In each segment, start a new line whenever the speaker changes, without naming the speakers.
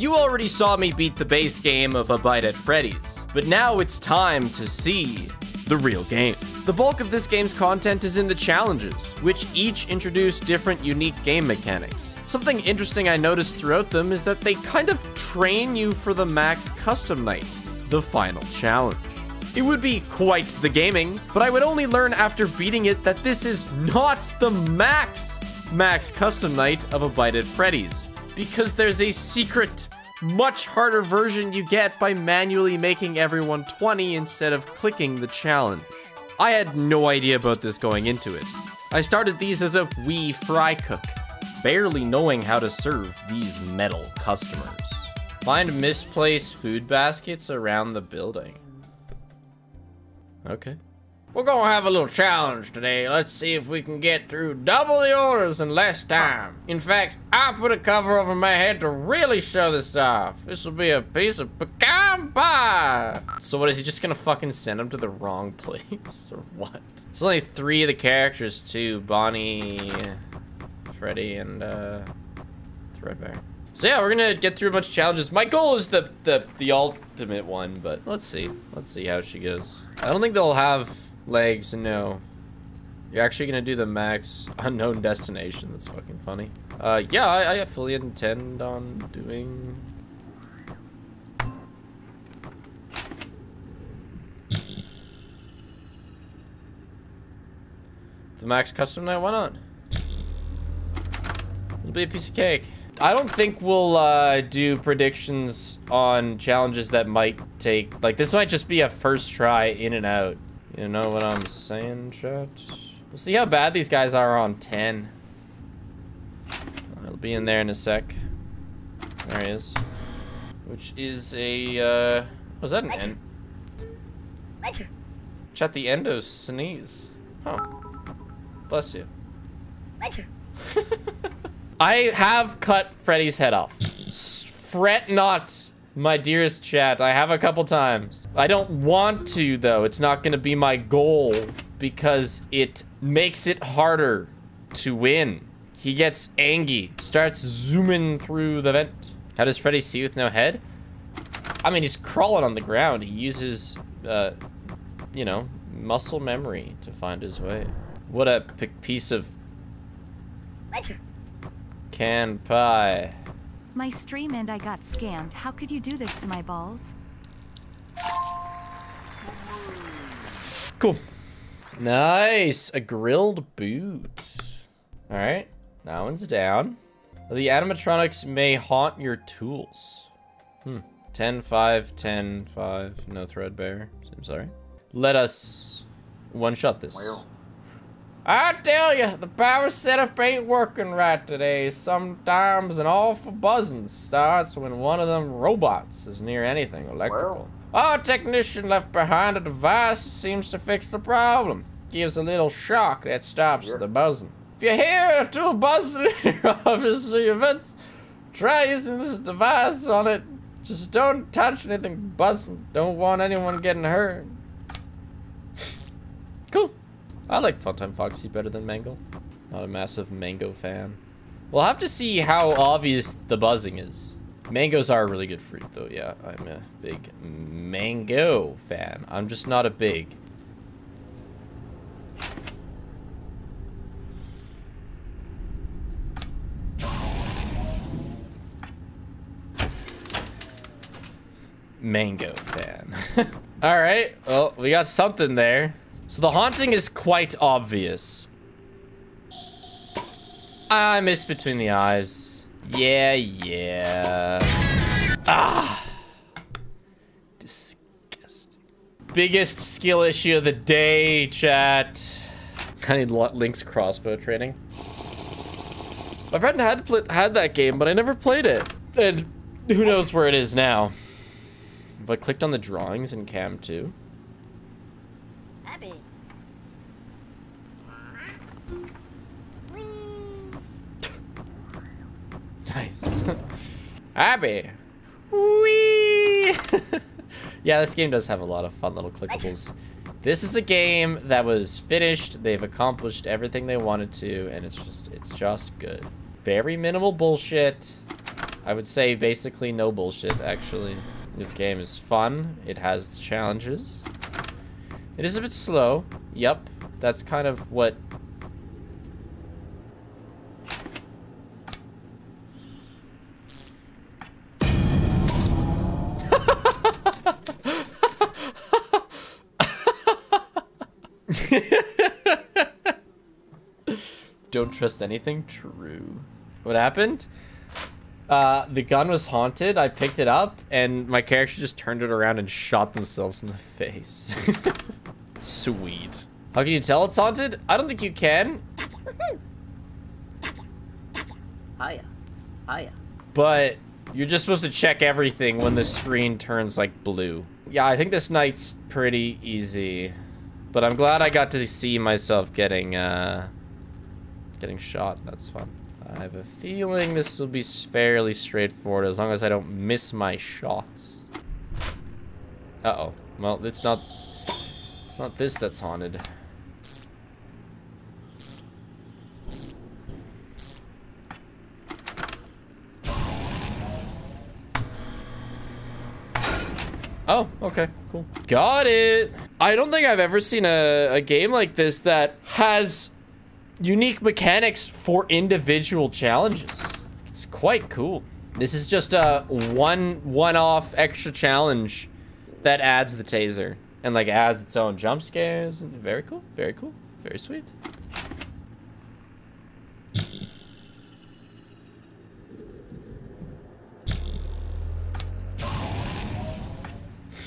You already saw me beat the base game of A Bite at Freddy's, but now it's time to see the real game. The bulk of this game's content is in the challenges, which each introduce different unique game mechanics. Something interesting I noticed throughout them is that they kind of train you for the max custom night, the final challenge. It would be quite the gaming, but I would only learn after beating it that this is not the max max custom night of a Bite at Freddy's, because there's a secret, much harder version you get by manually making everyone 20 instead of clicking the challenge. I had no idea about this going into it. I started these as a wee fry cook, barely knowing how to serve these metal customers. Find misplaced food baskets around the building. Okay.
We're gonna have a little challenge today. Let's see if we can get through double the orders in less time. In fact, I put a cover over my head to really show this off. This will be a piece of pecan pie.
So what, is he just gonna fucking send him to the wrong place, or what? There's only three of the characters, too. Bonnie, Freddy, and, uh, Threadbare. So yeah, we're gonna get through a bunch of challenges. My goal is the, the, the ultimate one, but let's see. Let's see how she goes. I don't think they'll have legs, no. You're actually gonna do the max unknown destination. That's fucking funny. Uh, yeah, I, I fully intend on doing... The max custom night, why not? It'll be a piece of cake. I don't think we'll uh, do predictions on challenges that might take... Like, this might just be a first try in and out. You know what I'm saying, chat? We'll see how bad these guys are on 10. I'll be in there in a sec. There he is. Which is a, uh... Was that an end? Chat, the endo sneeze. Huh. Bless you. I have cut Freddy's head off. Fret not my dearest chat, I have a couple times. I don't want to, though. It's not going to be my goal because it makes it harder to win. He gets angry, starts zooming through the vent. How does Freddy see with no head? I mean, he's crawling on the ground. He uses, uh, you know, muscle memory to find his way. What a piece of canned pie.
My stream and I got scammed. How could you do this to my balls?
Cool. Nice. A grilled boot. All right. That one's down. The animatronics may haunt your tools. Hmm. 10, 5, 10, 5. No threadbare. Seems sorry. Let us one-shot this. Well.
I tell you, the power setup ain't working right today. Sometimes an awful buzzing starts when one of them robots is near anything electrical. Well. Our technician left behind a device that seems to fix the problem. Gives a little shock that stops yeah. the buzzing. If you hear a tool buzzing in your office or your vents, try using this device on it. Just don't touch anything buzzing. Don't want anyone getting hurt.
Cool. I like Funtime Foxy better than Mango. Not a massive Mango fan. We'll have to see how obvious the buzzing is. Mangoes are a really good fruit, though. Yeah, I'm a big mango fan. I'm just not a big... Mango fan. All right, well, we got something there. So the haunting is quite obvious. I missed between the eyes. Yeah, yeah. Ah. Disgusting. Biggest skill issue of the day, chat. I need Link's crossbow training. My friend had had that game, but I never played it. And who knows where it is now. Have I clicked on the drawings in Cam 2? Abby. Whee! yeah, this game does have a lot of fun little clickables. This is a game that was finished. They've accomplished everything they wanted to, and it's just, it's just good. Very minimal bullshit. I would say basically no bullshit, actually. This game is fun. It has challenges. It is a bit slow. Yep. That's kind of what... Don't trust anything? True. What happened? Uh, the gun was haunted. I picked it up, and my character just turned it around and shot themselves in the face. Sweet. How can you tell it's haunted? I don't think you can.
Hiya. Hiya.
But you're just supposed to check everything when the screen turns like blue. Yeah, I think this night's pretty easy. But I'm glad I got to see myself getting, uh, getting shot. That's fun. I have a feeling this will be fairly straightforward as long as I don't miss my shots. Uh-oh. Well, it's not... It's not this that's haunted. Oh, okay, cool. Got it! I don't think I've ever seen a, a game like this that has unique mechanics for individual challenges. It's quite cool. This is just a one one-off extra challenge that adds the taser and like adds its own jump scares. Very cool. Very cool. Very sweet.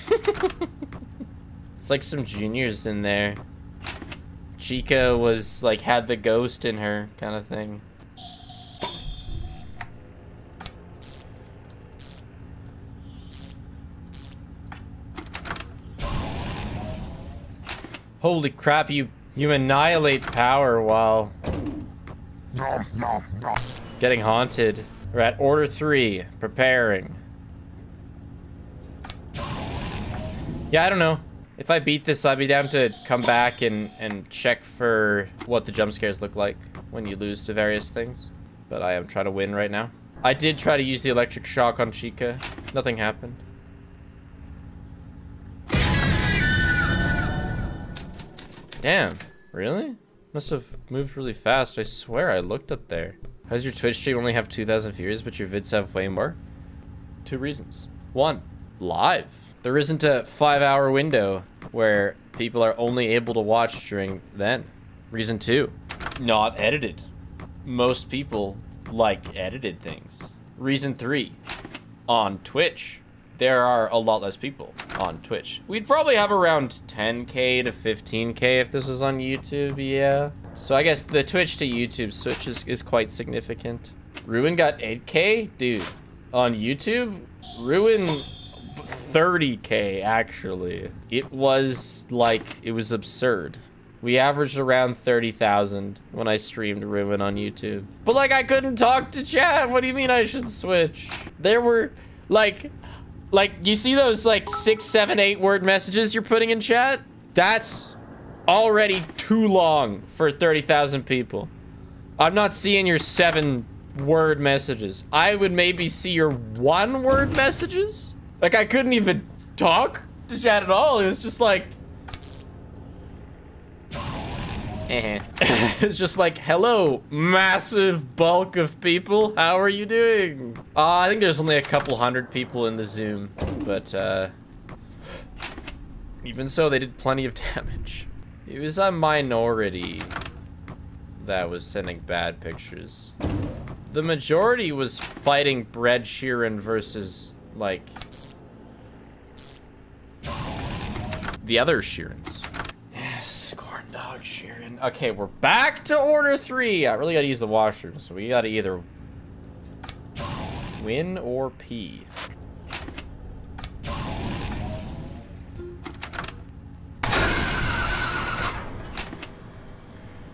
it's like some juniors in there. Chica was like had the ghost in her kind of thing. Holy crap, you you annihilate power while getting haunted. We're at order three, preparing. Yeah, I don't know. If I beat this, I'd be down to come back and, and check for what the jump scares look like when you lose to various things. But I am trying to win right now. I did try to use the electric shock on Chica. Nothing happened. Damn, really? Must have moved really fast. I swear I looked up there. How does your Twitch stream only have 2,000 viewers, but your vids have way more? Two reasons. One, live. There isn't a five hour window where people are only able to watch during then. Reason two, not edited. Most people like edited things. Reason three, on Twitch, there are a lot less people on Twitch. We'd probably have around 10k to 15k if this was on YouTube, yeah. So I guess the Twitch to YouTube switch is, is quite significant. Ruin got 8k? Dude, on YouTube, Ruin 30k actually. It was like, it was absurd. We averaged around 30,000 when I streamed Ruin on YouTube. But like I couldn't talk to chat. What do you mean I should switch? There were like, like you see those like six, seven, eight word messages you're putting in chat? That's already too long for 30,000 people. I'm not seeing your seven word messages. I would maybe see your one word messages. Like I couldn't even talk to chat at all. It was just like, it's just like, hello, massive bulk of people. How are you doing? Uh, I think there's only a couple hundred people in the Zoom, but uh, even so, they did plenty of damage. It was a minority that was sending bad pictures. The majority was fighting Bread Sheeran versus, like, the other Sheerans. Yes, corn dog Sheeran. Okay, we're back to order three. I really gotta use the washroom, so we gotta either win or pee.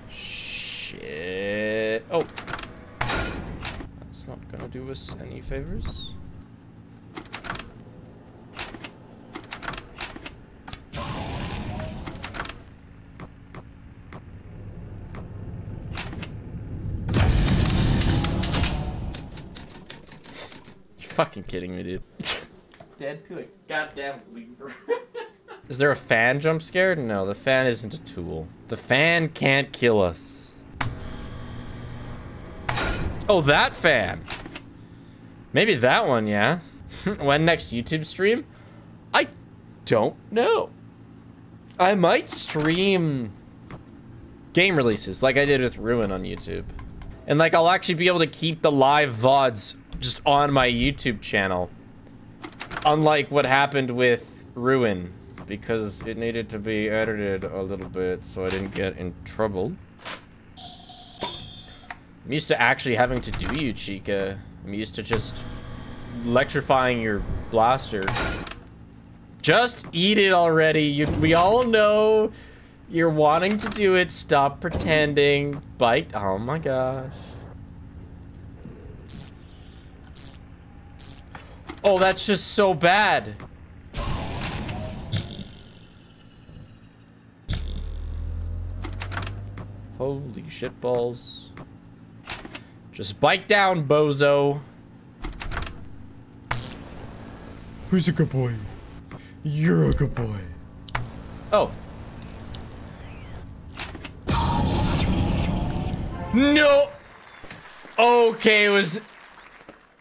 Shit. Oh. That's not gonna do us any favors. Fucking kidding me, dude. Dead to a goddamn lever. Is there a fan jump scare? No, the fan isn't a tool. The fan can't kill us. Oh, that fan. Maybe that one, yeah. when next YouTube stream? I don't know. I might stream game releases like I did with Ruin on YouTube. And like I'll actually be able to keep the live VODs just on my YouTube channel. Unlike what happened with Ruin because it needed to be edited a little bit so I didn't get in trouble. I'm used to actually having to do you, Chica. I'm used to just electrifying your blaster. Just eat it already. You, we all know you're wanting to do it. Stop pretending. Bite. Oh my gosh. Oh, that's just so bad. Holy shit balls. Just bite down, bozo. Who's a good boy? You're a good boy. Oh. No. Okay, it was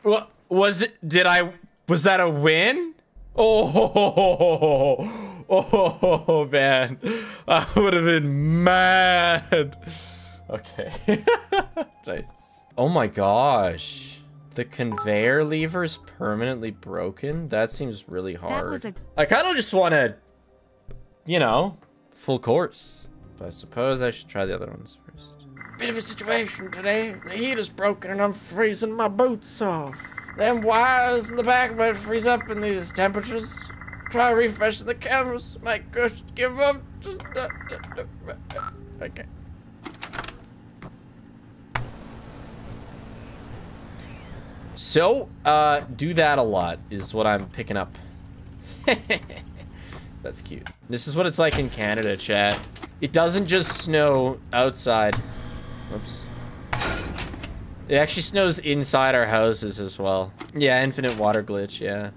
what was it? Did I was that a win? Oh, oh, man. I would have been mad. Okay. nice. Oh my gosh. The conveyor lever is permanently broken? That seems really hard. I kind of just want to, you know, full course. But I suppose I should try the other ones first.
Bit of a situation today. The heat is broken and I'm freezing my boots off. Them wires in the back might freeze up in these temperatures. Try refreshing the cameras. Might just give up. Okay.
So, uh, do that a lot is what I'm picking up. That's cute. This is what it's like in Canada, chat. It doesn't just snow outside. Oops. It actually snows inside our houses as well. Yeah, infinite water glitch, yeah.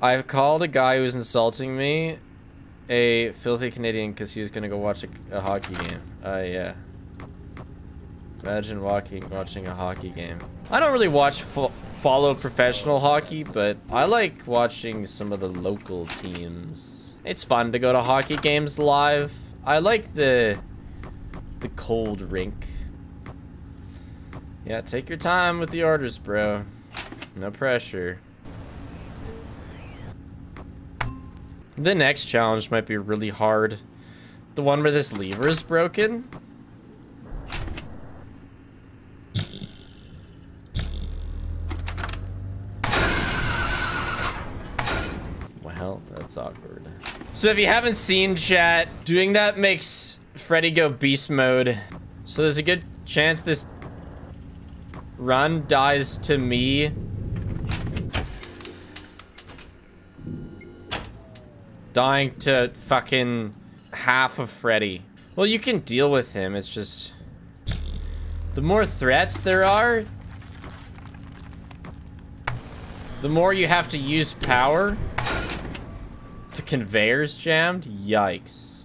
I've called a guy who was insulting me a filthy Canadian because he was going to go watch a, a, hockey game. Uh, yeah. Imagine walking, watching a hockey game. I don't really watch fo follow professional hockey, but I like watching some of the local teams. It's fun to go to hockey games live. I like the the cold rink. Yeah, take your time with the orders, bro. No pressure. The next challenge might be really hard. The one where this lever is broken. Well, that's awkward. So if you haven't seen chat, doing that makes Freddy go beast mode. So there's a good chance this run dies to me. Dying to fucking half of Freddy. Well, you can deal with him. It's just... The more threats there are... The more you have to use power. The conveyor's jammed? Yikes.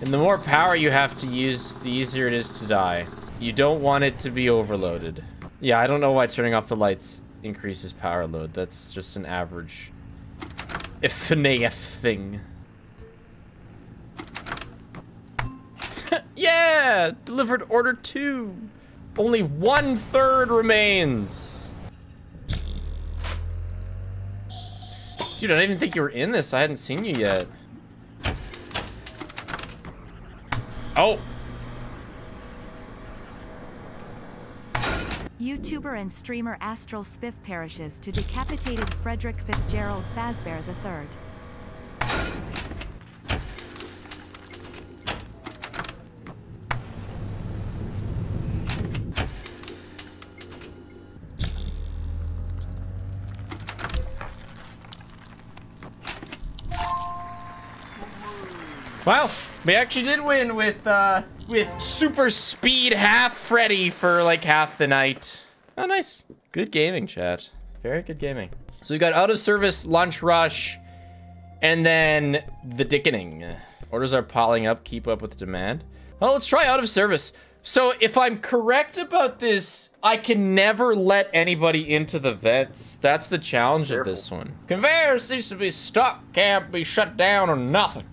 And the more power you have to use, the easier it is to die. You don't want it to be overloaded. Yeah, I don't know why turning off the lights increases power load. That's just an average FNAF thing. yeah! Delivered order two! Only one third remains! Dude, I didn't even think you were in this. I hadn't seen you yet. Oh!
YouTuber and streamer Astral Spiff perishes to decapitated Frederick Fitzgerald Fazbear III.
Wow, we actually did win with uh, with super speed half Freddy for like half the night. Oh, nice. Good gaming, chat. Very good gaming. So we got out of service, lunch rush, and then the dickening. Orders are piling up, keep up with demand. Well, let's try out of service. So if I'm correct about this, I can never let anybody into the vents. That's the challenge of this one. Conveyor seems to be stuck, can't be shut down or nothing.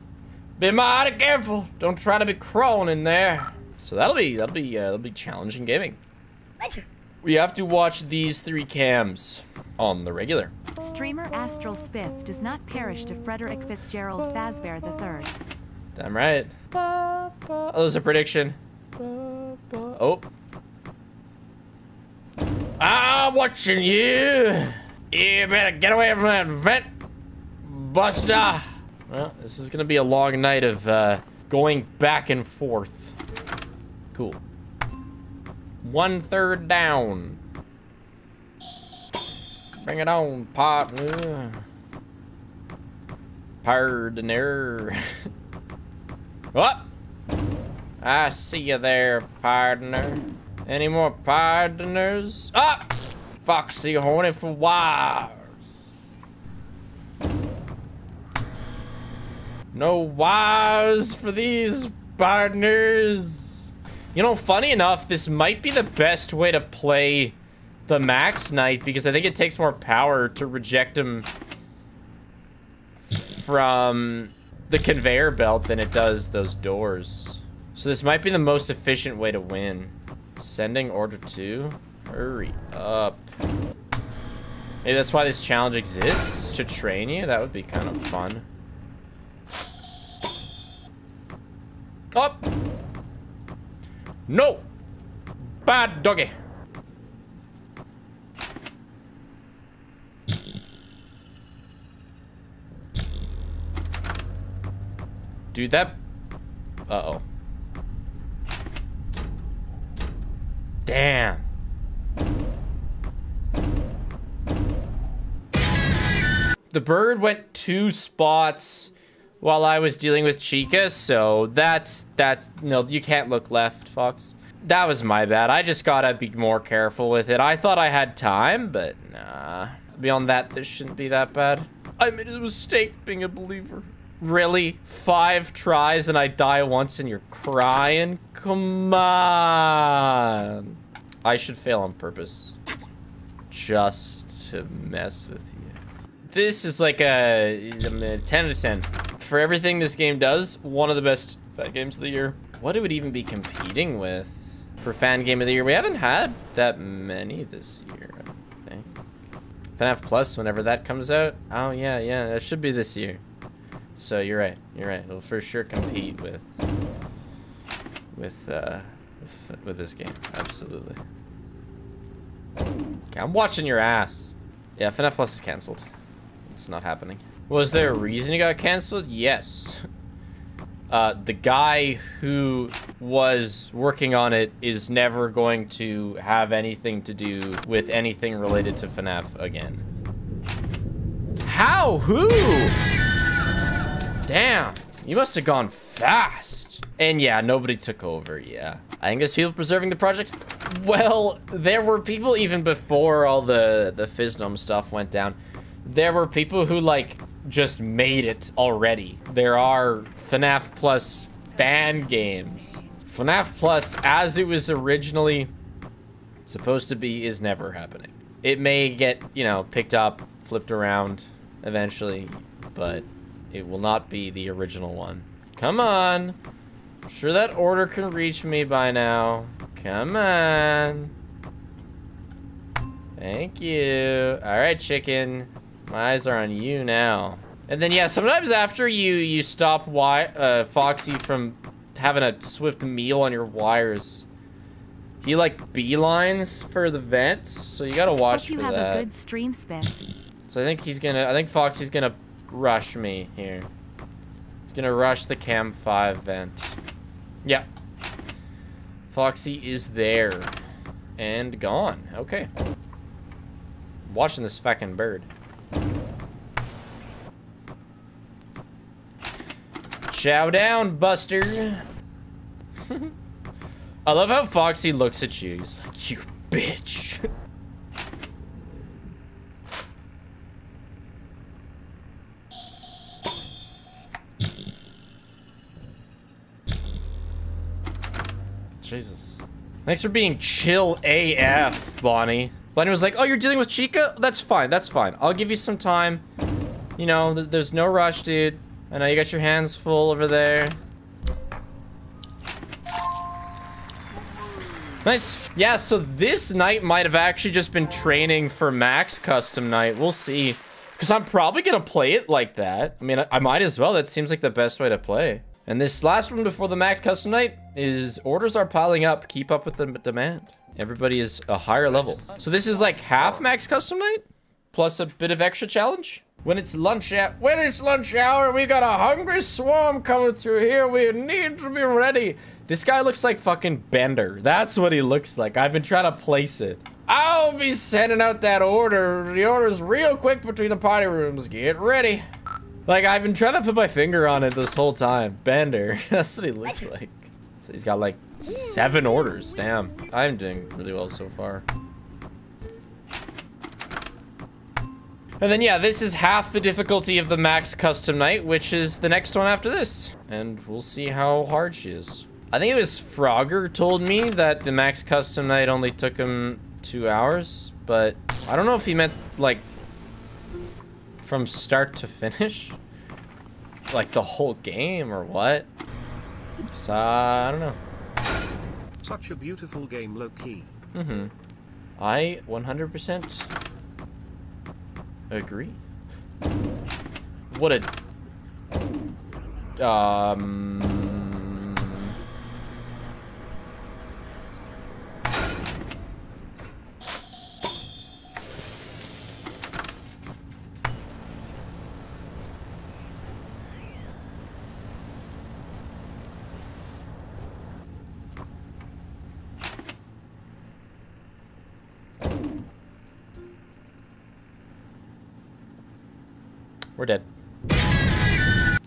Be mighty careful. Don't try to be crawling in there. So that'll be that'll be uh, that'll be challenging gaming. We have to watch these three cams on the regular.
Streamer Astral Spiff does not perish to Frederick Fitzgerald Fazbear III.
Damn right. Oh, there's a prediction. Oh. I'm watching you. You better get away from that vent, Buster. Well, this is gonna be a long night of uh, going back and forth. Cool. One third down. Bring it on, partner. Partner. what? I see you there, partner. Any more partners? Up! Ah! Foxy horny for wires. No wires for these partners. You know, funny enough, this might be the best way to play the Max Night because I think it takes more power to reject him from the conveyor belt than it does those doors. So this might be the most efficient way to win. Sending order two? Hurry up. Maybe that's why this challenge exists, to train you? That would be kind of fun. Up! No! Bad doggy! Dude, that... Uh-oh. Damn. The bird went two spots while I was dealing with Chica, so that's, that's, no, you can't look left, Fox. That was my bad. I just gotta be more careful with it. I thought I had time, but nah. Beyond that, this shouldn't be that bad. I made a mistake being a believer. Really? Five tries and I die once and you're crying? Come on. I should fail on purpose. Just to mess with you. This is like a, a 10 to 10. For everything this game does, one of the best fan games of the year. What it would even be competing with for fan game of the year? We haven't had that many this year, I think. FNAF Plus, whenever that comes out. Oh, yeah, yeah, that should be this year. So you're right. You're right. It'll for sure compete with with uh with, with this game. Absolutely. Okay, I'm watching your ass. Yeah, FNAF Plus is canceled. It's not happening. Was there a reason it got canceled? Yes. Uh, the guy who was working on it is never going to have anything to do with anything related to FNAF again. How? Who? Damn, you must have gone fast. And yeah, nobody took over, yeah. I think there's people preserving the project. Well, there were people even before all the, the Phisnom stuff went down. There were people who, like, just made it already. There are FNAF Plus fan games. FNAF Plus, as it was originally supposed to be, is never happening. It may get, you know, picked up, flipped around eventually, but it will not be the original one. Come on. I'm sure that order can reach me by now. Come on. Thank you. All right, chicken. My eyes are on you now. And then, yeah, sometimes after you, you stop wi uh, Foxy from having a swift meal on your wires, he, like, beelines for the vents, so you gotta watch
Hope you
for
have
that.
a good stream, Spiff.
So I think he's gonna, I think Foxy's gonna rush me here. He's gonna rush the Cam 5 vent. Yeah. Foxy is there. And gone. Okay. watching this fucking bird. Chow down, Buster. I love how Foxy looks at you. He's like, you bitch. Jesus. Thanks for being chill AF, Bonnie. Bonnie was like, oh, you're dealing with Chica? That's fine, that's fine. I'll give you some time. You know, th there's no rush, dude. I know you got your hands full over there. Nice. Yeah, so this night might have actually just been training for Max Custom Night. We'll see. Because I'm probably going to play it like that. I mean, I, I, might as well. That seems like the best way to play. And this last one before the Max Custom Night is orders are piling up. Keep up with the demand. Everybody is a higher level. So this is like half Max Custom Night plus a bit of extra challenge. When it's lunch hour, when it's lunch hour, we got a hungry swarm coming through here. We need to be ready. This guy looks like fucking Bender. That's what he looks like. I've been trying to place it. I'll be sending out that order. The order's real quick between the party rooms. Get ready. Like, I've been trying to put my finger on it this whole time. Bender. That's what he looks like. So he's got like seven orders. Damn. I'm doing really well so far. And then, yeah, this is half the difficulty of the max custom night, which is the next one after this. And we'll see how hard she is. I think it was Frogger told me that the max custom night only took him two hours, but I don't know if he meant, like, from start to finish? Like, the whole game or what? So, I don't know.
Such a beautiful game, low-key.
Mm-hmm. I 100% Agree. What a... Um... We're dead.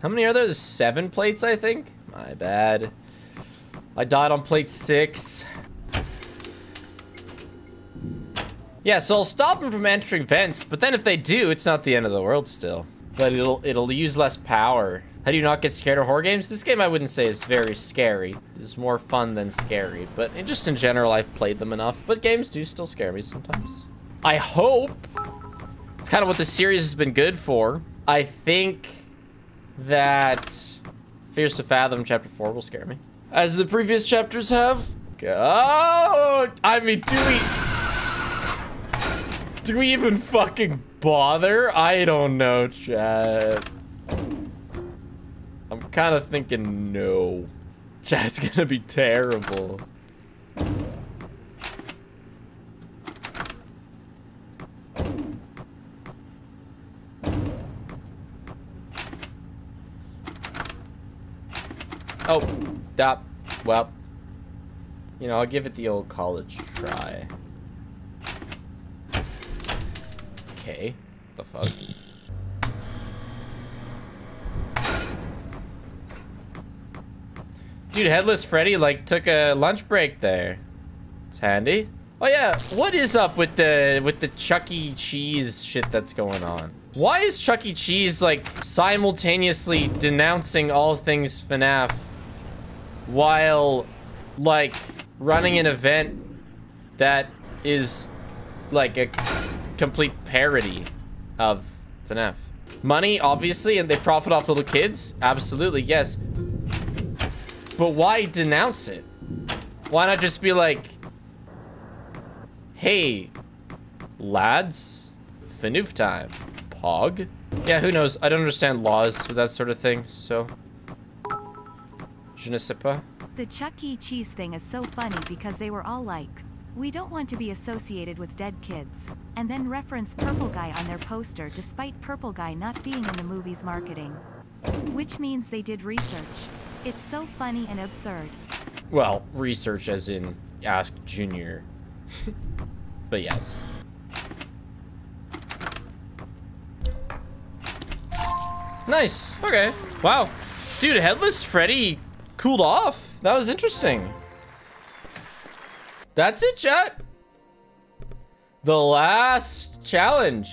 How many are there? There's seven plates, I think? My bad. I died on plate six. Yeah, so I'll stop them from entering vents, but then if they do, it's not the end of the world still. But it'll it'll use less power. How do you not get scared of horror games? This game I wouldn't say is very scary. It's more fun than scary, but just in general, I've played them enough. But games do still scare me sometimes. I hope. It's kind of what the series has been good for. I think that Fears to Fathom Chapter 4 will scare me. As the previous chapters have. Oh, I mean, do we... Do we even fucking bother? I don't know, chat. I'm kind of thinking no. Chat, it's gonna be terrible. Oh, stop. Well, you know, I'll give it the old college try. Okay. The fuck? Dude, Headless Freddy, like, took a lunch break there. It's handy. Oh, yeah. What is up with the, with the Chuck E. Cheese shit that's going on? Why is Chuck E. Cheese, like, simultaneously denouncing all things FNAF while like running an event that is like a complete parody of FNAF. Money, obviously, and they profit off little kids? Absolutely, yes. But why denounce it? Why not just be like, hey, lads, FNUF time, pog? Yeah, who knows? I don't understand laws with that sort of thing, so Je ne sais pas.
The Chuck E. Cheese thing is so funny because they were all like, we don't want to be associated with dead kids, and then reference Purple Guy on their poster despite Purple Guy not being in the movie's marketing. Which means they did research. It's so funny and absurd.
Well, research as in Ask Junior. but yes. Nice. Okay. Wow. Dude, Headless Freddy cooled off. That was interesting. That's it, chat. The last challenge.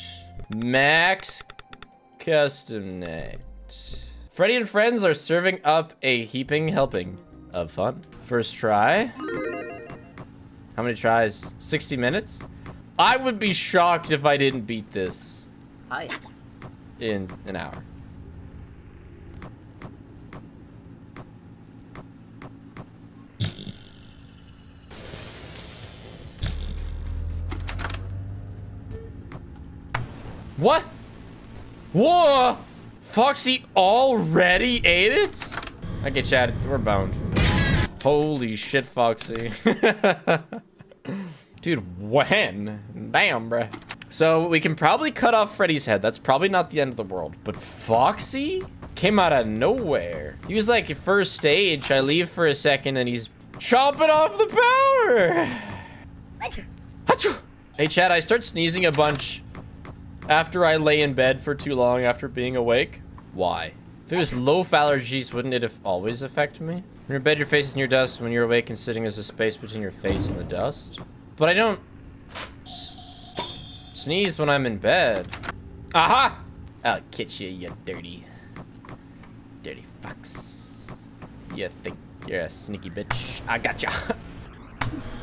Max Custom Night. Freddy and friends are serving up a heaping helping of fun. First try. How many tries? 60 minutes? I would be shocked if I didn't beat this
Hiya.
in an hour. What? Whoa! Foxy already ate it? Okay, chat, we're bound. Holy shit, Foxy. Dude, when? Damn, bruh. So we can probably cut off Freddy's head. That's probably not the end of the world. But Foxy came out of nowhere. He was like first stage. I leave for a second and he's chopping off the power. Achoo. Hey, chat, I start sneezing a bunch after I lay in bed for too long after being awake. Why? If it was low allergies, wouldn't it have always affect me? When you're in bed, your face is in your dust. When you're awake and sitting, there's a space between your face and the dust. But I don't sneeze when I'm in bed. Aha! I'll catch you, you dirty, dirty fox. You think you're a sneaky bitch? I gotcha.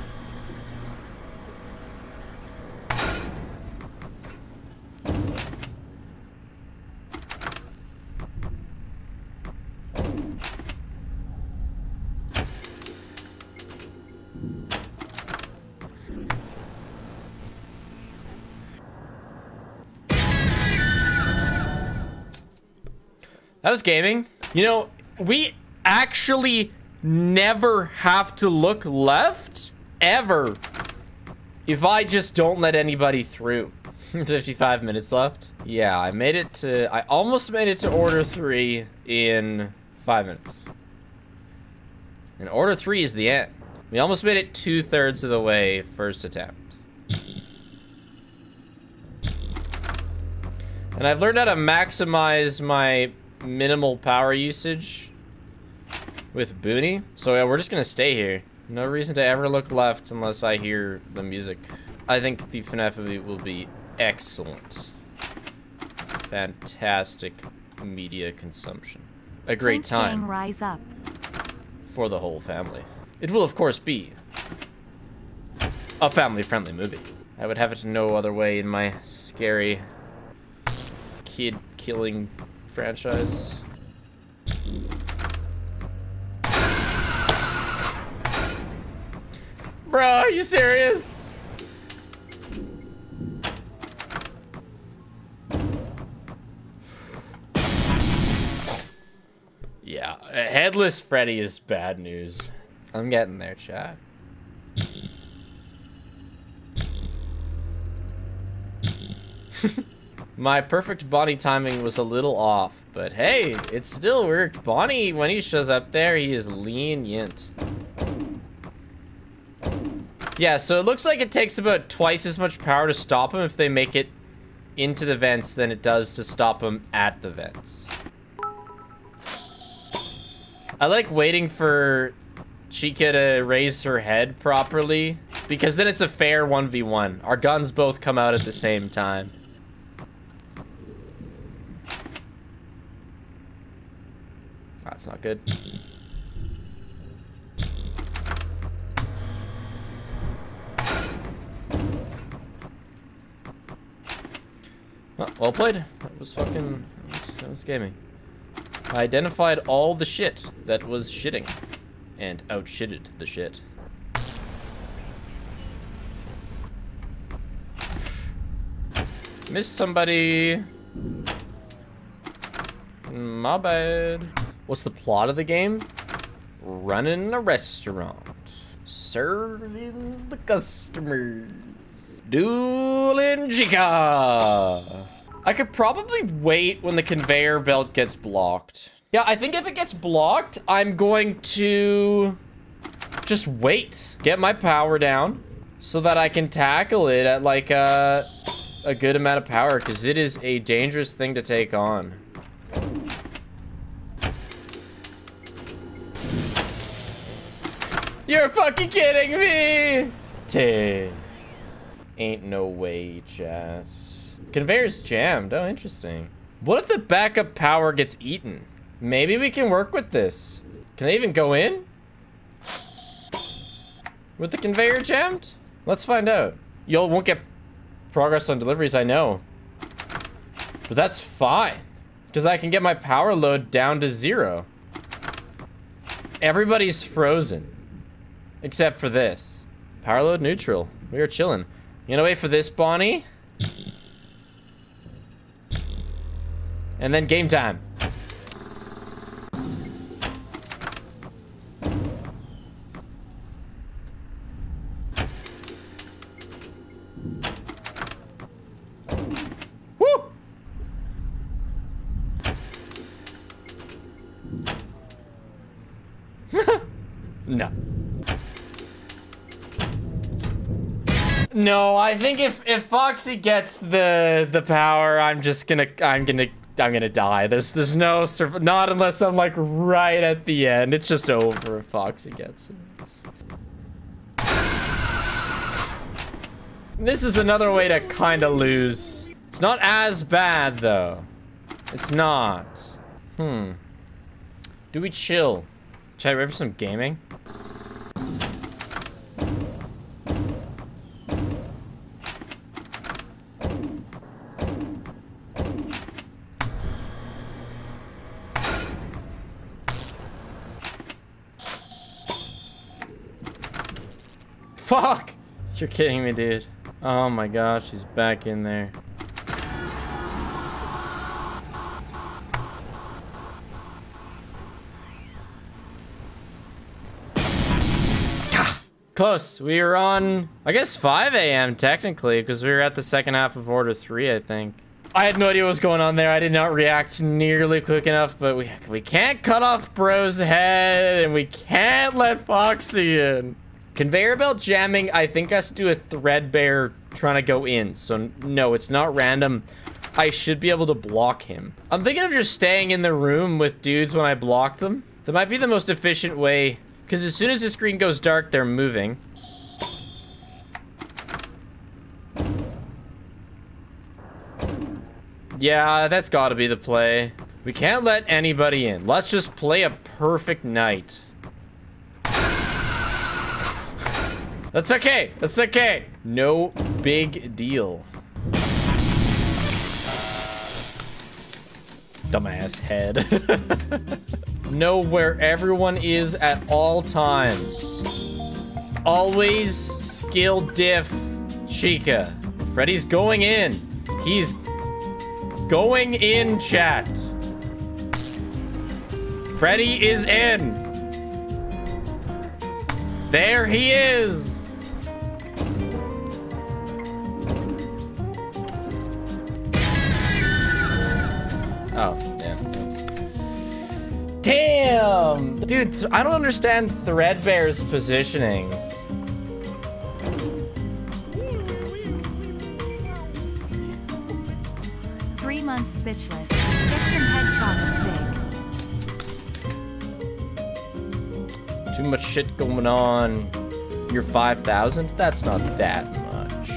That was gaming. You know, we actually never have to look left ever if I just don't let anybody through. 55 minutes left. Yeah, I made it to, I almost made it to order three in five minutes. And order three is the end. We almost made it two thirds of the way first attempt. And I've learned how to maximize my minimal power usage with Booney. So yeah, we're just gonna stay here. No reason to ever look left unless I hear the music. I think the FNAF movie will be excellent. Fantastic media consumption. A great time
Rise up.
for the whole family. It will, of course, be a family-friendly movie. I would have it no other way in my scary kid-killing franchise. Bro, are you serious? Yeah, headless Freddy is bad news. I'm getting there, chat. My perfect Bonnie timing was a little off, but hey, it still worked. Bonnie, when he shows up there, he is lenient. Yeah, so it looks like it takes about twice as much power to stop him if they make it into the vents than it does to stop him at the vents. I like waiting for Chica to raise her head properly because then it's a fair 1v1. Our guns both come out at the same time. That's not good. Well, well played. That was fucking. That was, that was gaming. I identified all the shit that was shitting and outshitted the shit. Missed somebody. My bad. What's the plot of the game? Running a restaurant. Serving the customers. Dueling Chica. I could probably wait when the conveyor belt gets blocked. Yeah, I think if it gets blocked, I'm going to just wait. Get my power down so that I can tackle it at like a, a good amount of power because it is a dangerous thing to take on. You're fucking kidding me! Dude. Ain't no way, chat. Conveyor's jammed. Oh, interesting. What if the backup power gets eaten? Maybe we can work with this. Can they even go in? with the conveyor jammed? Let's find out. You all won't get progress on deliveries, I know. But that's fine. Because I can get my power load down to zero. Everybody's frozen. Except for this. Power load neutral. We are chilling. You gonna wait for this, Bonnie? And then game time. Woo! no. No, I think if if Foxy gets the the power, I'm just gonna I'm gonna I'm gonna die. There's there's no not unless I'm like right at the end. It's just over if Foxy gets it. This is another way to kind of lose. It's not as bad though. It's not. Hmm. Do we chill? Should I ready for some gaming? Fuck! You're kidding me, dude. Oh my gosh, he's back in there. Close. We were on, I guess, 5 a.m. technically, because we were at the second half of Order 3, I think. I had no idea what was going on there. I did not react nearly quick enough, but we we can't cut off Bro's head, and we can't let Foxy in. Conveyor belt jamming, I think has to do with Threadbare trying to go in. So no, it's not random. I should be able to block him. I'm thinking of just staying in the room with dudes when I block them. That might be the most efficient way. Because as soon as the screen goes dark, they're moving. Yeah, that's gotta be the play. We can't let anybody in. Let's just play a perfect night. That's okay. That's okay. No big deal. Dumbass head. know where everyone is at all times. Always skill diff Chica. Freddy's going in. He's going in, chat. Freddy is in. There he is. Damn! Dude, I don't understand Threadbare's positionings.
Three months bitchless. Get some headshots, Sig.
Too much shit going on. You're 5,000? That's not that much.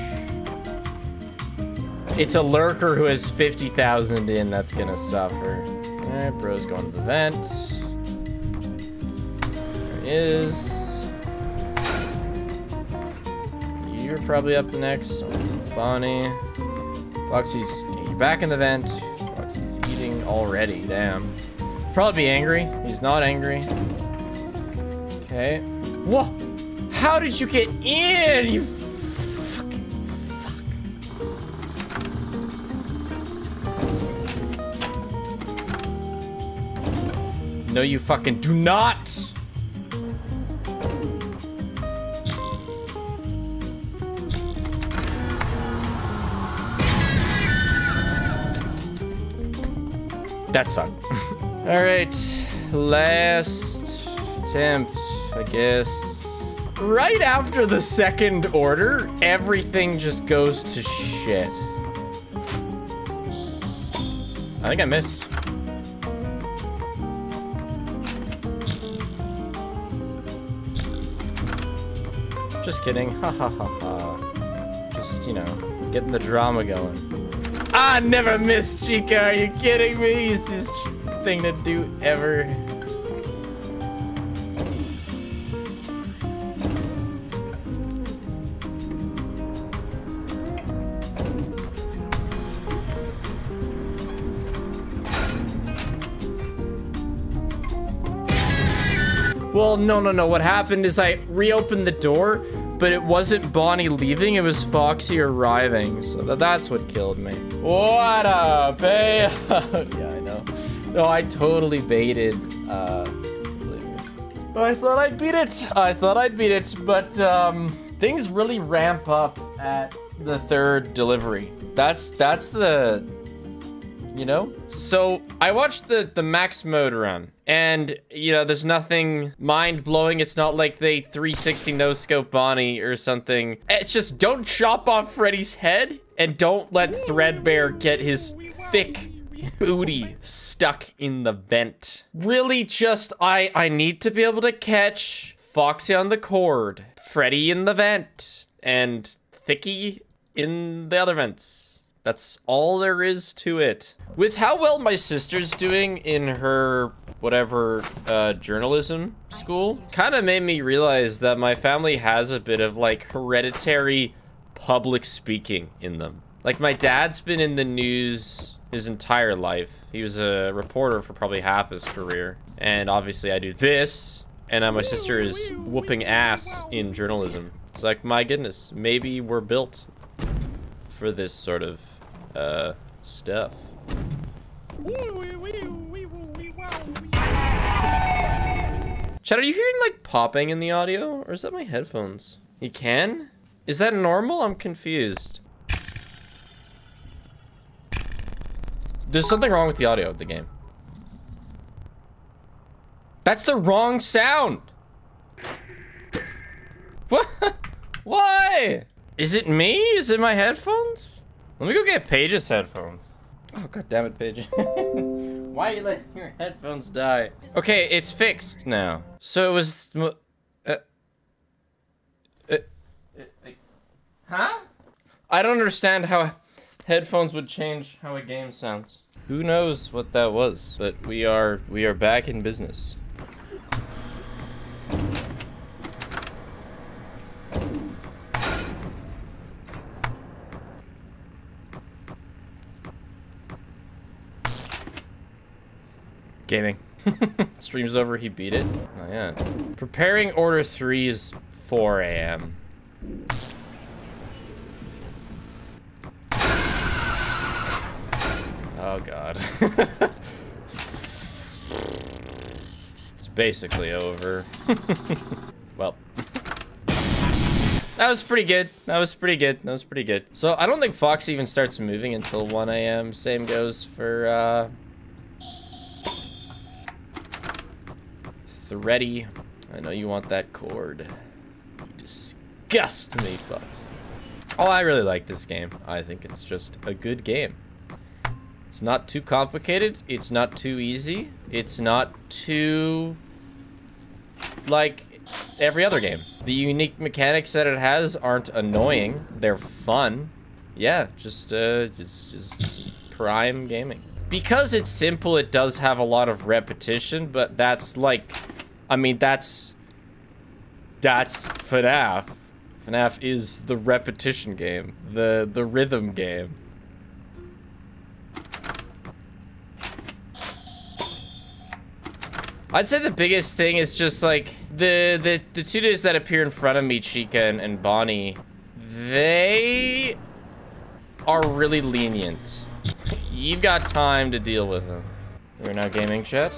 It's a lurker who has 50,000 in that's gonna suffer. Alright, bro's going to the vent. Is. You're probably up next. Bonnie. Foxy's back in the vent. Foxy's eating already. Damn. Probably be angry. He's not angry. Okay. Whoa! How did you get in? You. No, you fucking do not! That sucked. Alright, last attempt, I guess. Right after the second order, everything just goes to shit. I think I missed. Just kidding. Ha ha ha ha. Just, you know, getting the drama going. I never miss Chica. Are you kidding me? This is thing to do ever. Well, no, no, no. What happened is I reopened the door but it wasn't Bonnie leaving. It was Foxy arriving. So that, that's what killed me. What up, hey? yeah, I know. No, I totally baited. Uh, I thought I'd beat it. I thought I'd beat it, but um, things really ramp up at the third delivery. That's that's the you know? So I watched the, the max mode run and you know, there's nothing mind blowing. It's not like they 360 no scope Bonnie or something. It's just don't chop off Freddy's head and don't let Threadbare get his thick booty stuck in the vent. Really just, I, I need to be able to catch Foxy on the cord, Freddy in the vent, and Thicky in the other vents. That's all there is to it. With how well my sister's doing in her whatever uh, journalism school, kind of made me realize that my family has a bit of like hereditary public speaking in them. Like my dad's been in the news his entire life. He was a reporter for probably half his career. And obviously I do this, and uh, my sister is whooping ass in journalism. It's like, my goodness, maybe we're built for this sort of uh, stuff. Chad, are you hearing like popping in the audio? Or is that my headphones? You can? Is that normal? I'm confused. There's something wrong with the audio of the game. That's the wrong sound! What? Why? Is it me? Is it my headphones? Let me go get Paige's headphones. Oh, god damn it, Paige. Why are you letting your headphones die? Okay, it's fixed now. So it was... Uh, uh, uh, huh? I don't understand how headphones would change how a game sounds. Who knows what that was, but we are we are back in business. Gaming. Stream's over, he beat it. Oh yeah. Preparing order 3's 4 a.m. Oh god. it's basically over. well. That was pretty good. That was pretty good. That was pretty good. So I don't think Fox even starts moving until 1 a.m. Same goes for uh Thready. I know you want that cord. You disgust me, Fox. Oh, I really like this game. I think it's just a good game. It's not too complicated. It's not too easy. It's not too... Like every other game. The unique mechanics that it has aren't annoying. They're fun. Yeah, just, uh, just, just prime gaming. Because it's simple, it does have a lot of repetition, but that's like... I mean, that's... That's FNAF. FNAF is the repetition game. The, the rhythm game. I'd say the biggest thing is just like the the the two dudes that appear in front of me, Chica and, and Bonnie, they are really lenient. You've got time to deal with them. We're now gaming chat.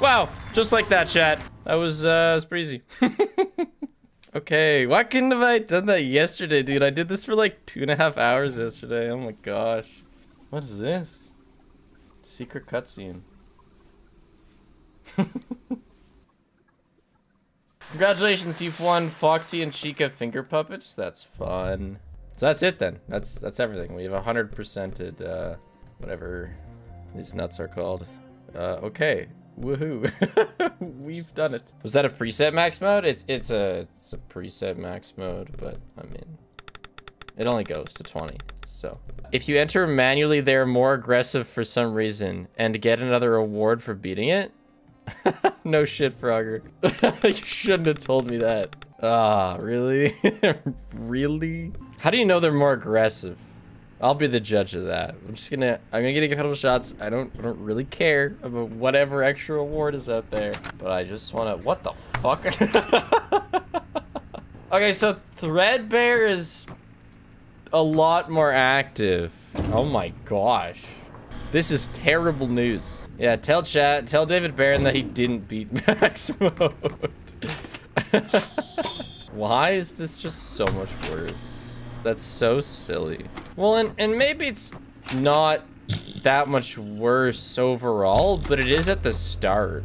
Wow, just like that, chat. That was, uh, was pretty easy. okay, why couldn't have I done that yesterday, dude? I did this for like two and a half hours yesterday. Oh my gosh. What is this? Secret cutscene. Congratulations, you've won Foxy and Chica finger puppets. That's fun. So that's it then. That's that's everything. We have a hundred percented uh whatever these nuts are called. Uh okay. Woohoo. We've done it. Was that a preset max mode? It's it's a it's a preset max mode, but I mean it only goes to 20. So if you enter manually, they're more aggressive for some reason and get another award for beating it. no shit, Frogger. you shouldn't have told me that. Ah, really? really? How do you know they're more aggressive? I'll be the judge of that. I'm just gonna, I'm gonna get a couple shots. I don't, I don't really care about whatever extra award is out there. But I just wanna, what the fuck? okay, so Threadbare is a lot more active. Oh my gosh. This is terrible news. Yeah, tell chat, tell David Barron that he didn't beat max mode. Why is this just so much worse? That's so silly. Well, and, and maybe it's not that much worse overall, but it is at the start.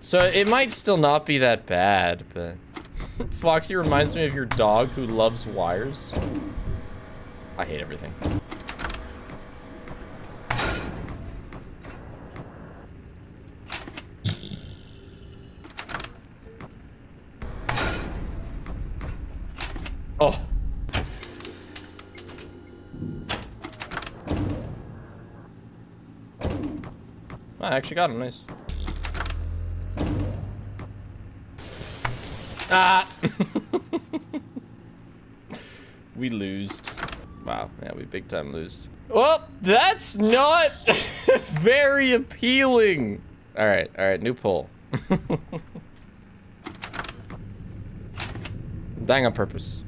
So it might still not be that bad, but... Foxy reminds me of your dog who loves wires. I hate everything. Oh. I actually got him, nice. Ah! we lose. Wow, yeah, we big time lose. Well, that's not very appealing. All right, all right, new poll. Dying on purpose.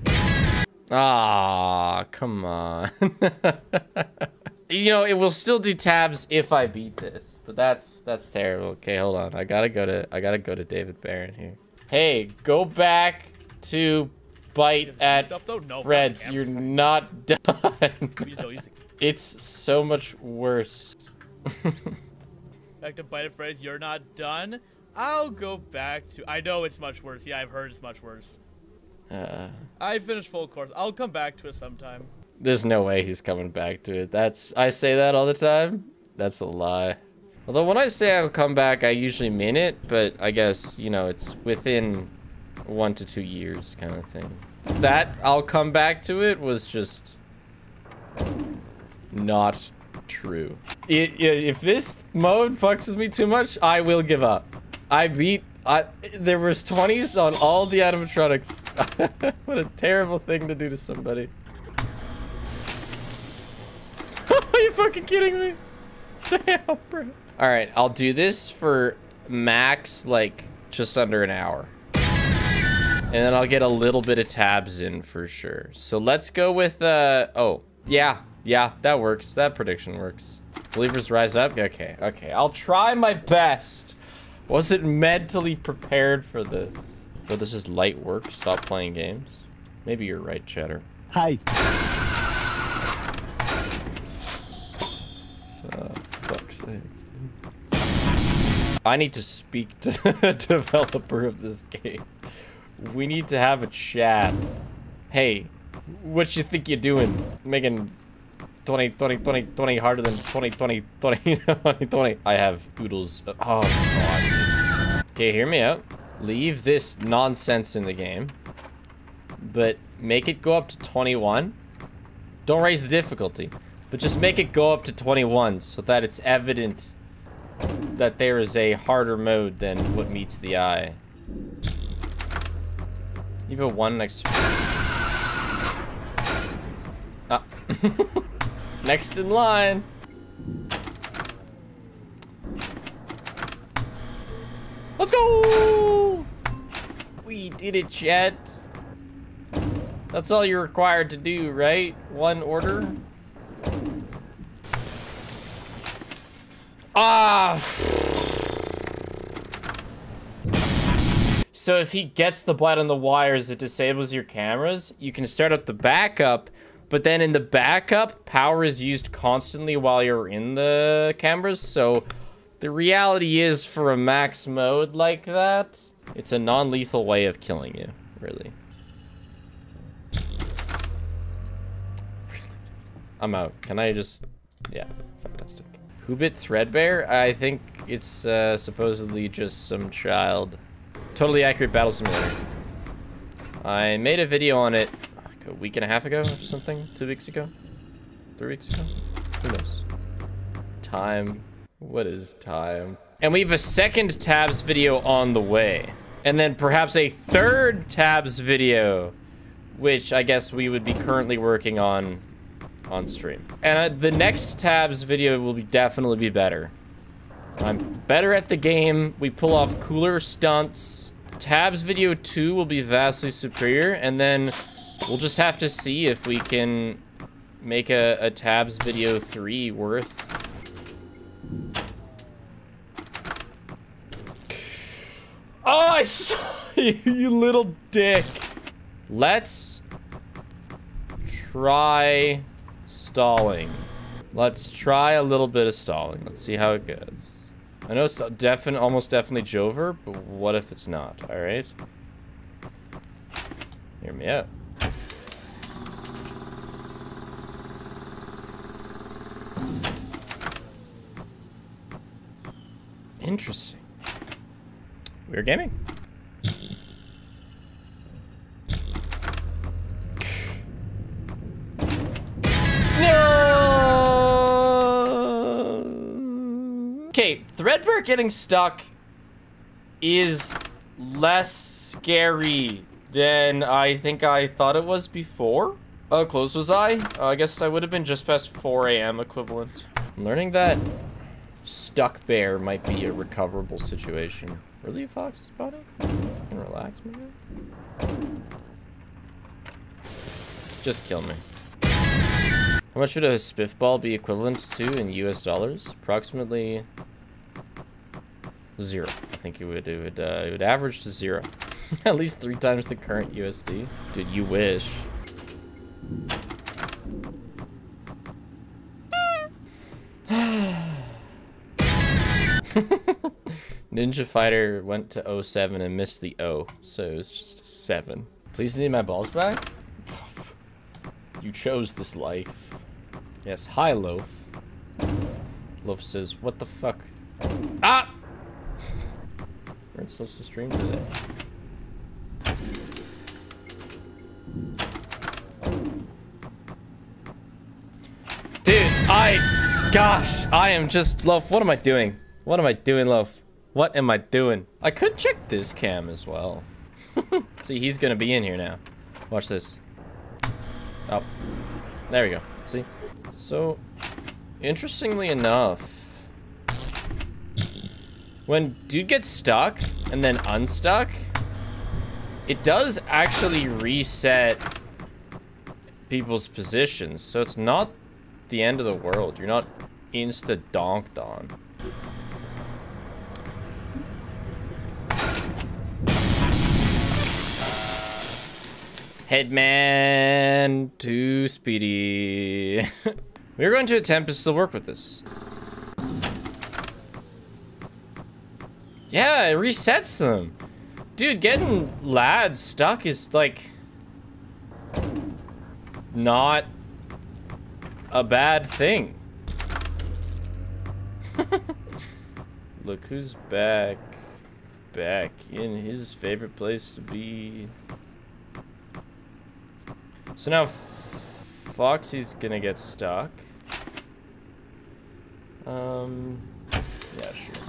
Ah, come on. you know, it will still do tabs if I beat this, that's that's terrible. Okay, hold on. I gotta go to I gotta go to David Barron here. Hey, go back to bite at no, Fred's. You're not done. it's so much worse.
back to bite at Fred's. You're not done. I'll go back to. I know it's much worse. Yeah, I've heard it's much worse. Uh, I finished full course. I'll come back to it sometime.
There's no way he's coming back to it. That's I say that all the time. That's a lie. Although when I say I'll come back, I usually mean it, but I guess, you know, it's within one to two years kind of thing. That I'll come back to it was just not true. if this mode fucks with me too much, I will give up. I beat I, there was 20s on all the animatronics. what a terrible thing to do to somebody. Are you fucking kidding me? Damn, bro. All right, I'll do this for max, like, just under an hour. And then I'll get a little bit of tabs in for sure. So let's go with, uh, oh, yeah, yeah, that works. That prediction works. Believers rise up? Okay, okay. I'll try my best. Wasn't mentally prepared for this. But this is light work. Stop playing games. Maybe you're right, Cheddar.
Hi.
Oh, fuck's dude. I need to speak to the developer of this game. We need to have a chat. Hey, what you think you're doing? Making 20, 20, 20, 20 harder than 20, 20, 20, 20, 20. I have oodles. Oh, God. Okay, hear me out. Leave this nonsense in the game. But make it go up to 21. Don't raise the difficulty. But just make it go up to 21 so that it's evident that there is a harder mode than what meets the eye. You have a one next to... Ah. Next in line. Let's go! We did it, chat. That's all you're required to do, right? One order? Ah! So if he gets the blood on the wires, it disables your cameras. You can start up the backup but then in the backup, power is used constantly while you're in the cameras. So The reality is for a max mode like that, it's a non-lethal way of killing you, really. I'm out. Can I just... Yeah, Who bit Threadbare? I think it's uh, supposedly just some child. Totally accurate battle simulator. I made a video on it like a week and a half ago or something. Two weeks ago? Three weeks ago? Who knows? Time. What is time? And we have a second tabs video on the way. And then perhaps a third tabs video, which I guess we would be currently working on on stream. And uh, the next tabs video will be definitely be better. I'm better at the game. We pull off cooler stunts. Tabs video 2 will be vastly superior. And then we'll just have to see if we can make a, a tabs video 3 worth. Oh, I saw you, you little dick. Let's try stalling. Let's try a little bit of stalling. Let's see how it goes. I know it's definitely, almost definitely Jover, but what if it's not? All right. Hear me out. Interesting. We're gaming. Okay, Threadbare getting stuck is less scary than I think I thought it was before. How close was I? Uh, I guess I would have been just past 4 a.m. equivalent. I'm learning that stuck bear might be a recoverable situation. Really, Fox, it? can relax, maybe? Just kill me. How much would a spiffball be equivalent to in US dollars? Approximately zero. I think it would it would uh, it would average to zero. At least three times the current USD. Dude, you wish. Ninja Fighter went to 07 and missed the O, so it was just a 7. Please need my balls back? You chose this life. Yes, hi, Loaf. Loaf says, what the fuck? Ah! We're supposed to stream today. Dude, I... Gosh, I am just... Love, what am I doing? What am I doing, Love? What am I doing? I could check this cam as well. See, he's gonna be in here now. Watch this. Oh. There we go. See? So, interestingly enough, when dude gets stuck and then unstuck, it does actually reset people's positions. So it's not the end of the world. You're not insta-donked on. Headman too speedy. We're going to attempt to still work with this. Yeah, it resets them. Dude, getting lads stuck is like not a bad thing. Look who's back. Back in his favorite place to be. So now Foxy's gonna get stuck. Um, yeah, sure.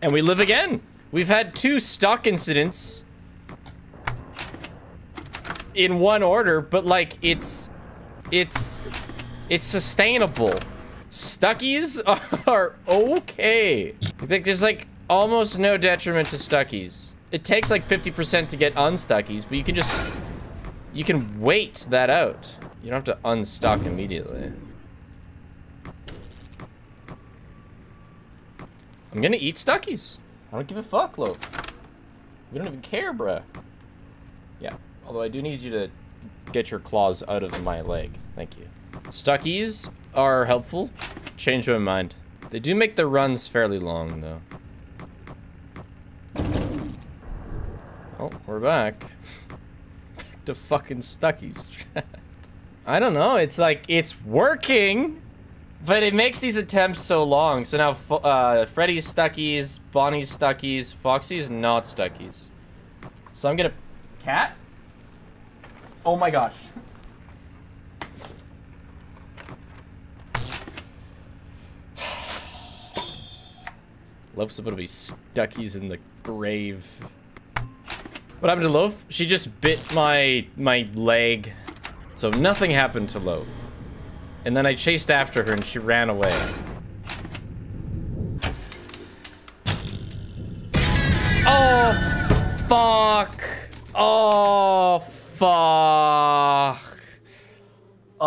And we live again. We've had two stuck incidents in one order, but like it's it's it's sustainable. Stuckies are okay. I think there's like almost no detriment to stuckies. It takes like 50% to get unstuckies, but you can just you can wait that out. You don't have to unstuck immediately. I'm gonna eat Stuckies. I don't give a fuck, Loaf. We don't even care, bruh. Yeah, although I do need you to get your claws out of my leg. Thank you. Stuckies are helpful. Change my mind. They do make the runs fairly long, though. Oh, we're back. back to fucking Stuckies. I don't know. It's like, it's working, but it makes these attempts so long. So now, uh, Freddy's Stuckies, Bonnie's Stuckies, Foxy's not Stuckies. So I'm gonna... Cat? Oh my gosh. Loaf's about to be Stuckies in the grave. What happened to Loaf? She just bit my my leg. So nothing happened to Loaf. And then I chased after her and she ran away. Oh, fuck. Oh, fuck. Oh,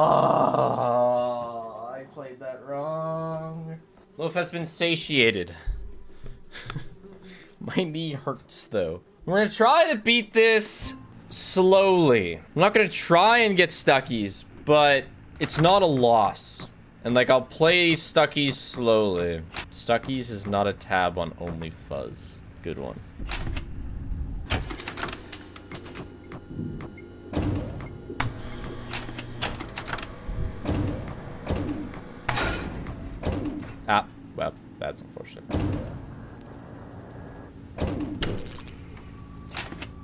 I played that wrong. Loaf has been satiated. My knee hurts, though. We're gonna try to beat this slowly. I'm not gonna try and get Stuckies, but it's not a loss. And like, I'll play Stuckies slowly. Stuckies is not a tab on Only Fuzz. Good one. Ah, well, that's unfortunate.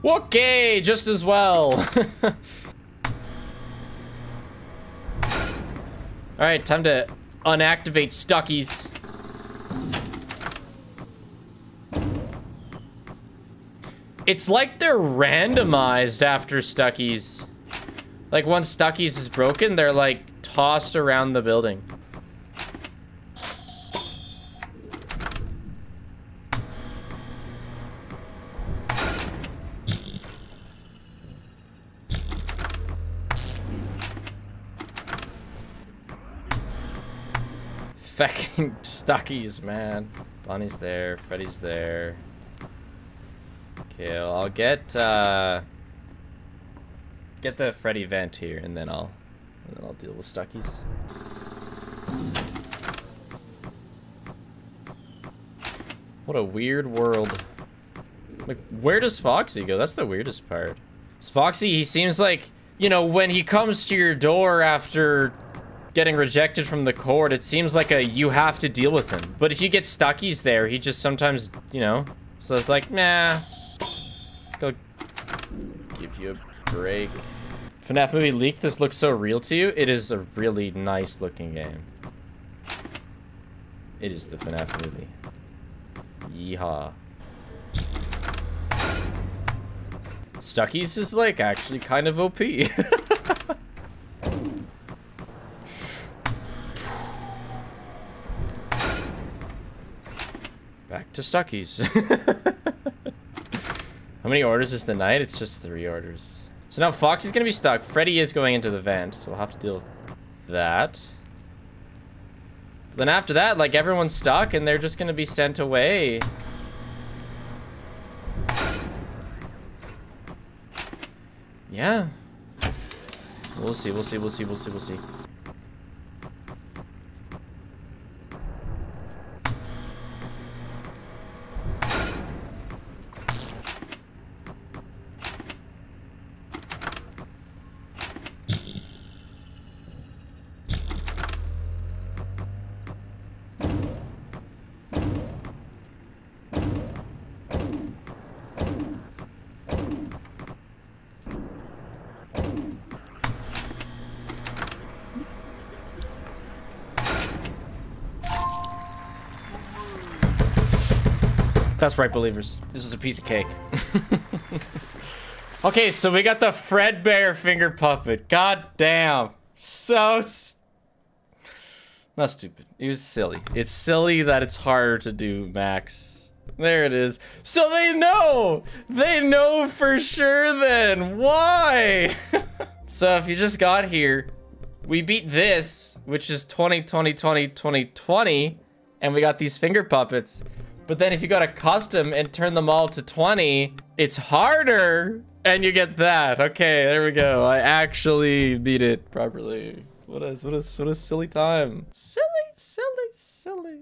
Okay, just as well. Alright, time to unactivate Stuckies. It's like they're randomized after Stuckies. Like once Stuckies is broken, they're like tossed around the building. Fucking Stuckies, man. Bonnie's there, Freddy's there. Okay, I'll get uh get the Freddy vent here and then I'll and then I'll deal with Stuckies. What a weird world. Like, where does Foxy go? That's the weirdest part. Foxy, he seems like, you know, when he comes to your door after getting rejected from the court, it seems like a you have to deal with him. But if you get Stuckies there, he just sometimes, you know, so it's like, nah, go give you a break. FNAF movie leak, this looks so real to you. It is a really nice looking game. It is the FNAF movie. Yeehaw. Stuckies is like actually kind of OP. Back to Stuckies. How many orders is the night? It's just three orders. So now Foxy's gonna be stuck. Freddy is going into the vent, so we'll have to deal with that. But then after that, like everyone's stuck and they're just gonna be sent away. Yeah. We'll see, we'll see, we'll see, we'll see, we'll see. That's right, believers. This was a piece of cake. okay, so we got the Fredbear finger puppet. God damn. So not stupid. It was silly. It's silly that it's harder to do, Max. There it is. So they know! They know for sure then! Why? so if you just got here, we beat this, which is 20, 20, 20, 20, 20, and we got these finger puppets. But then if you go to custom and turn them all to 20, it's harder. And you get that. Okay, there we go. I actually beat it properly. What a, what a, what a silly time. Silly, silly, silly.